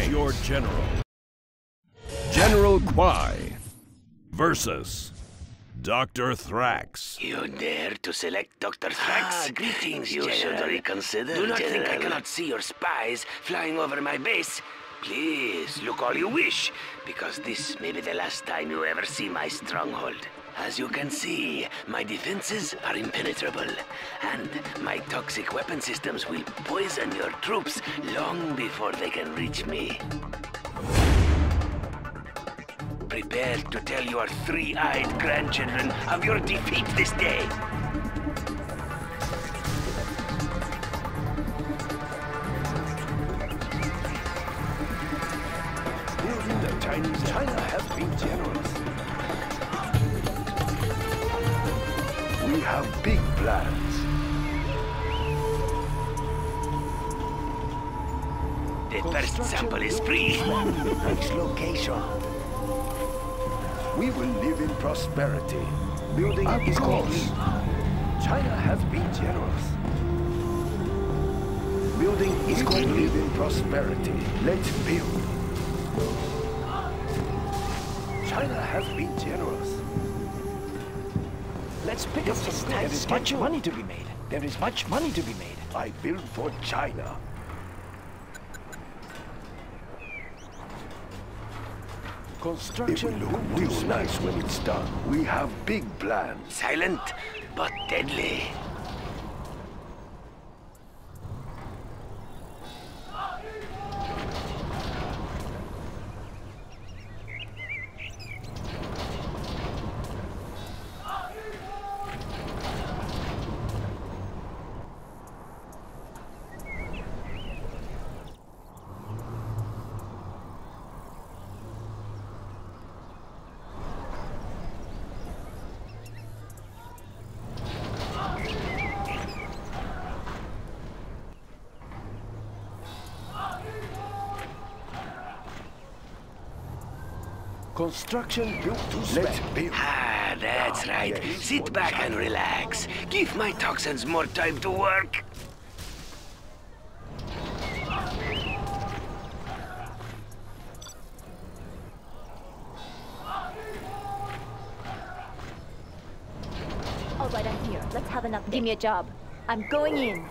Choose your general. General Kwai versus Dr. Thrax. You dare to select Dr. Thrax? Ah, greetings, You should reconsider, Do not think I cannot see your spies flying over my base. Please, look all you wish, because this may be the last time you ever see my stronghold. As you can see, my defenses are impenetrable, and my toxic weapon systems will poison your troops long before they can reach me. Prepare to tell your three-eyed grandchildren of your defeat this day. Sample is free. Next location. We will live in prosperity. Building is complete. China has been generous. Building is going to live in prosperity. Let's build. China has been generous. Let's pick up some There is much money to be made. There is much money to be made. I build for China. Construction it will look real nice when it's done. We have big plans. Silent, but deadly. Construction built to Let's build. Ah, that's right. yes, Sit for back and relax. Give my toxins more time to work. All right, I'm here. Let's have an update. Give me a job. I'm going in.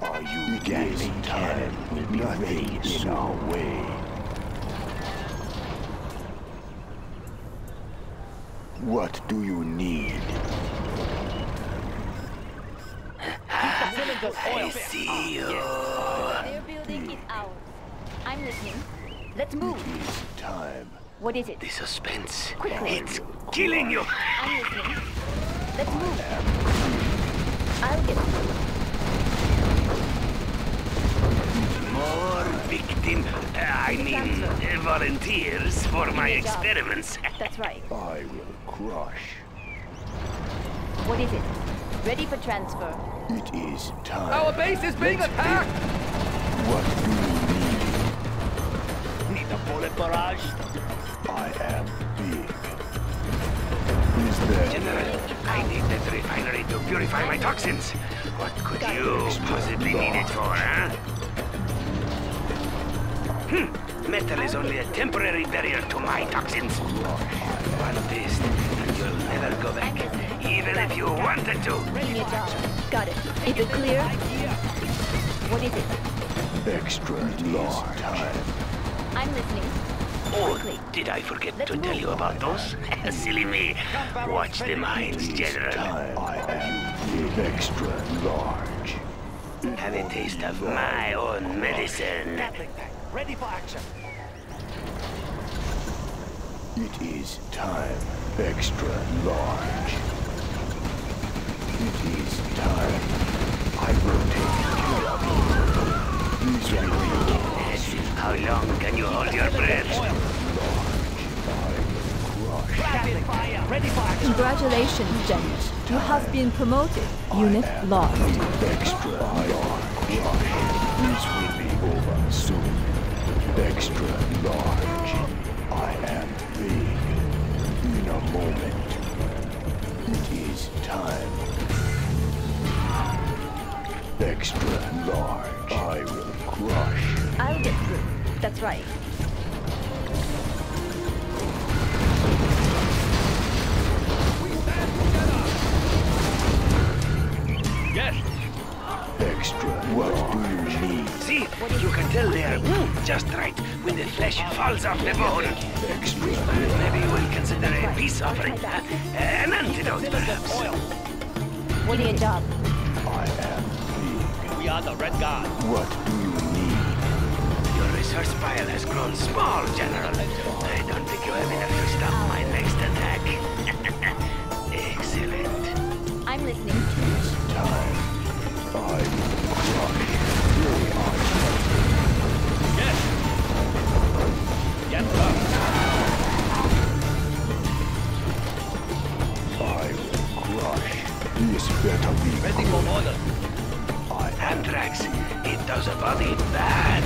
Are you gas time will be ready in our way. What do you need? I see you. Their building is ours. I'm listening. Let's move. It's time. What is it? The suspense. Quickly. It's killing you. I'm listening. Let's move. I'll get More victim. uh, I mean, uh, volunteers for my Give me a job. experiments. That's right. I will crush. What is it? Ready for transfer. It is time. Our base is being attacked! What do you Need Need a bullet barrage? I am big. Is there General, I need that refinery to purify my toxins. What could you possibly need it for, huh? Hmm. Metal is only a temporary barrier to my toxins. One taste, and you'll never go back. Even if you wanted to. Give me a. Got it. Is it clear? What is it? extra large time? I'm listening. Oh, did I forget Let's to tell move. you about those? Silly me. Watch the mines, General. Time I am big extra large. Have a taste of my own medicine. Gatling tank. Ready for action. It is time extra large. It is time. I will take care of you. These will yours. How long can you hold your breath? Gatling fire. Ready for action. Congratulations, Jenny. You have been promoted. Unit lost. Extra large. This will be over soon. Extra large. I am big. In a moment. It is time. Extra large. I will crush. I'll get through. That's right. Extra. What do you? See, you can tell they are mm, just right when the flesh falls off the bone. Maybe you will consider a peace offering. uh, an antidote, perhaps. What are your job? I am big. We are the Red Guard. What do you need? Your resource pile has grown small, General. I don't think you have enough to stop my next attack. Excellent. I'm listening. It's Time. I Yes, sir. I will crush. This better be Ready for order. I Anthrax, it does a body bad.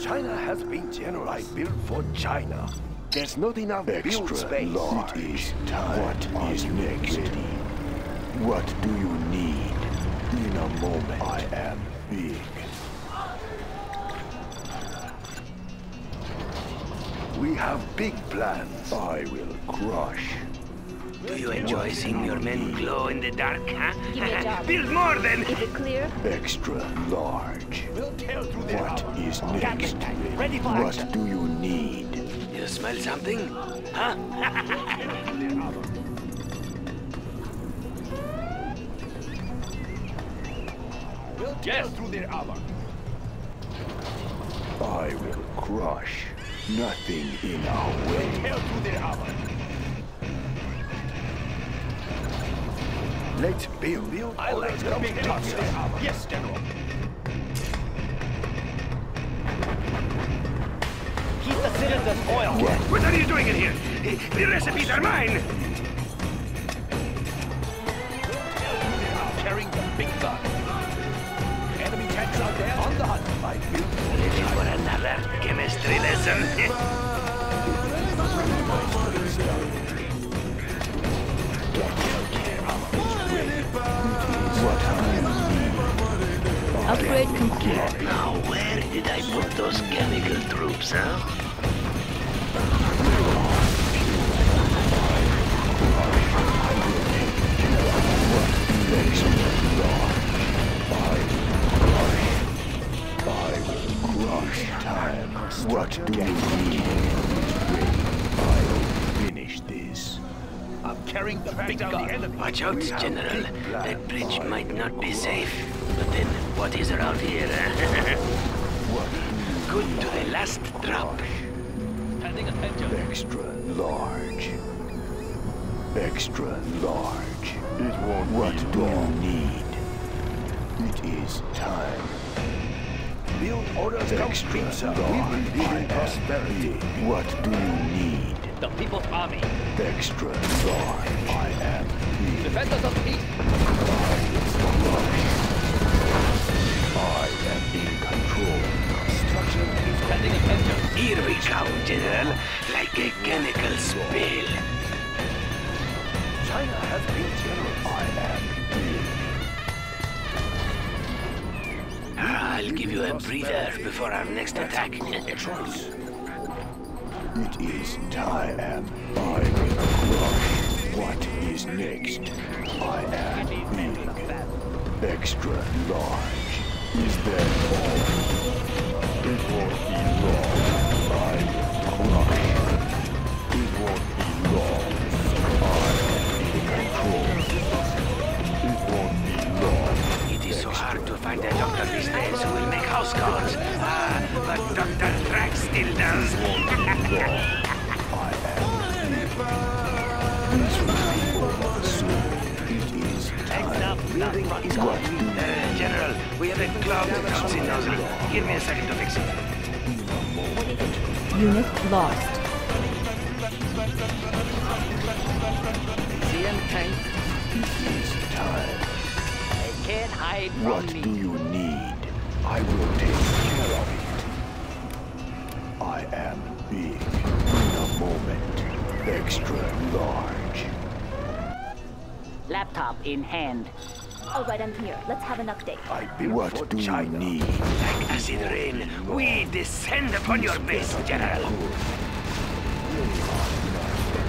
China has been generally built for China. There's not enough build extra space. large. It is time. What is next? What do you need? In a moment. I am big. We have big plans. I will crush. Do you enjoy seeing your men glow in the dark, huh? Give me a job. Build more then! Is it clear? Extra large. We'll tear through their What armor. is next? Ready for What action. do you need? You smell something? Huh? We'll through their armor. I will crush. Nothing in our way. Tear through their armor. Let's build. build I like the big. Yes, General. Keep the cylinders oil. What? What are you doing in here? The recipes are mine! Ready for another chemistry lesson? Upgrade complete. now, where did I put those chemical troops, huh? Watch out, General. That bridge might not be safe. But then, what is around here? huh? Eh? What Good to the last drop. Extra large. Extra large. It won't What do you need? It is time. Build orders Extra true, sir. large. We believe I in prosperity. What do you need? The People's Army. Extra large. I am big. Defenders of peace. I am in control. Construction is Standing attention. Here we come, General, like a chemical spill. China has been generous. I am. I'll give you a breather before our next attack. Choice. It is time. I will crush. What is next? I am big. Extra large. Is that all? It won't be long. I will crush. It won't be long. I am in control. It won't be long. It is so hard to find a doctor these days who will make house calls. Ah, but Dr. Thrax still does. I am time. Building is What do you Uh, General, we have a clogged toxin nozzle. Give me a second to fix it. Unit lost. CM tank. It is time. They can't hide from What me. do you need? I will take care of it. I am big. In a moment. Extra large. Laptop in hand. All right, I'm here. Let's have an update. I built for What do you China. need? Like acid rain, we descend upon your base, General.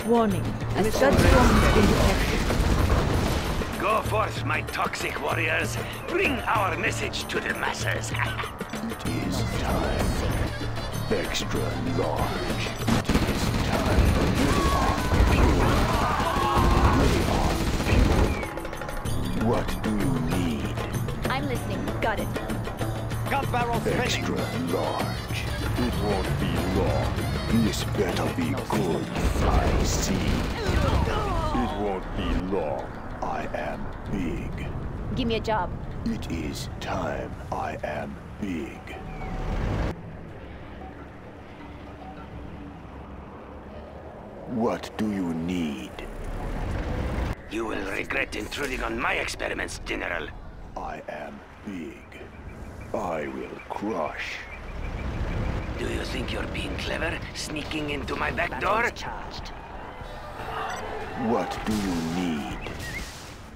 Warning. A scud storm has been detected. Go forth, my toxic warriors. Bring our message to the masses. It is time. Extra large. It is time. We are pure. We are pure. What do you need? I'm. Got it. Gun barrel ready. Extra large. It won't be long. This better be good. I see. It won't be long. I am big. Give me a job. It is time. I am big. What do you need? You will regret intruding on my experiments, General. I am big. I will crush. Do you think you're being clever, sneaking into my back door? Charged. What do you need?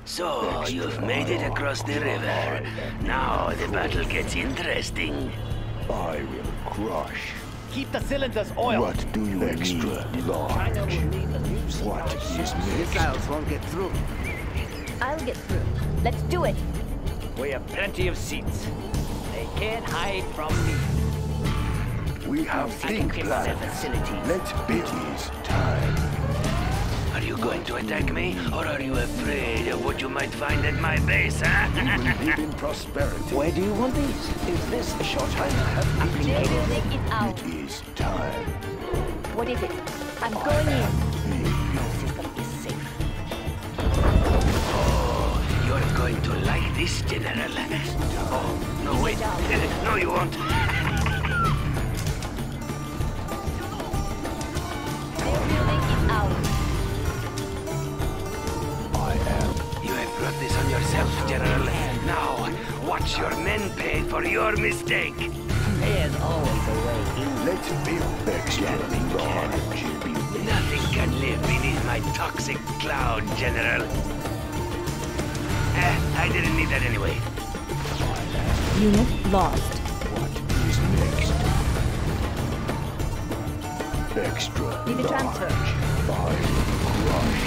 So, you've made it across the river. Now the battle gets interesting. I will crush. Keep the cylinders oiled. What do you Extra large. China will need the new What is next? Missiles won't get through. I'll get through. Let's do it. We have plenty of seats. They can't hide from me. We have big fix plans. facilities. Let's it is time. Are you going to attack me, or are you afraid of what you might find at my base, huh? Live in prosperity. Where do you want these? Is this a short time? They're building it out. It is time. What is it? I'm going in. Going to like this, General. Oh, no, wait. no, you won't. They're building it out. I am You have brought this on yourself, General. Now, watch your men pay for your mistake. There's always a way in. Let's build extra large. Nothing can live beneath my toxic cloud, General. Eh, I didn't need that anyway. Unit lost. What is next? Extra Need a transfer. I will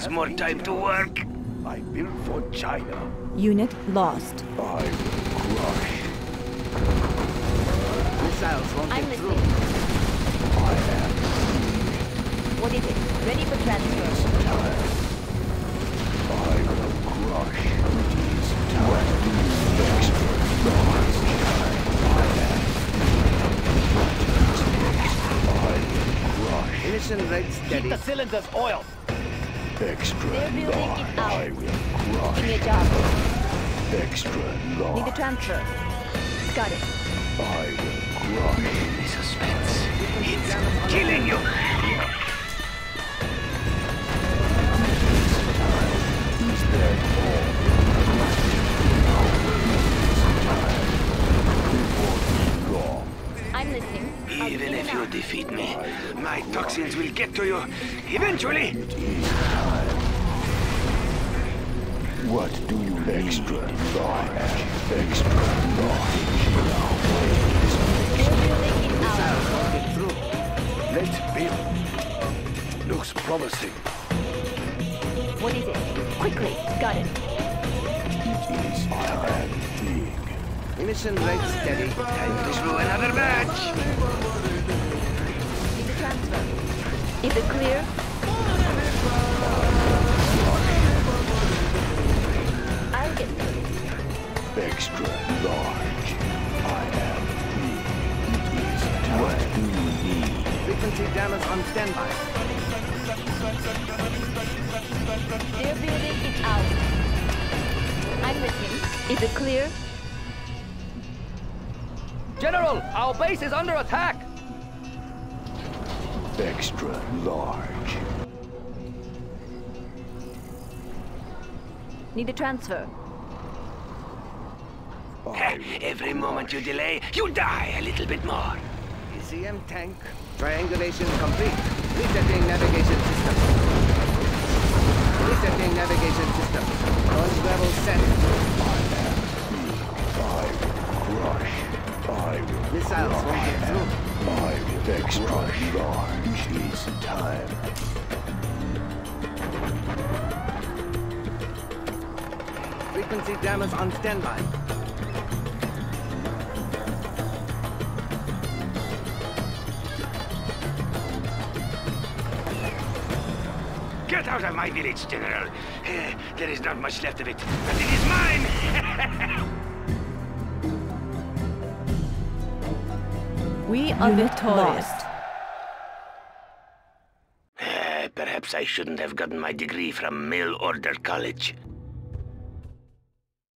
Once more time to work. I built for China. Unit lost. I will crush. Missiles won't I'm get listening. I am. What is it? Ready for transfer. I will crush. It is steady. Keep the cylinders oiled. Extra They're building it large. out. I will Give me a crush. job. Extra Need a large. transfer. Got it. I will crush. The suspense. It's killing you. Is that all? Before too long. I'm listening. Even if you defeat me, my toxins will get to you eventually. It is time. What do you extra large? Extra large. They're building it out. Get through. Let's build. Looks promising. What is it? Quickly. Got it. It is time big. Emission rate steady. Time to throw another match. Need a transfer. Is it clear? Large. I am big. It is time. What do you need? Frequency jammers on standby. They're building it out. I'm listening. Is it clear? General, our base is under attack. Extra large. Need a transfer. Every moment you delay, you die a little bit more. ECM tank. Triangulation complete. Resetting navigation system. Resetting navigation system. Launch level set. I will crush. I will Missiles won't crush. get through. Will extra large. Is time. Frequency jammers on standby. Out of my village, General. Eh, there is not much left of it, but it is mine. We are Unit victorious. lost. Eh, Perhaps I shouldn't have gotten my degree from mail order college.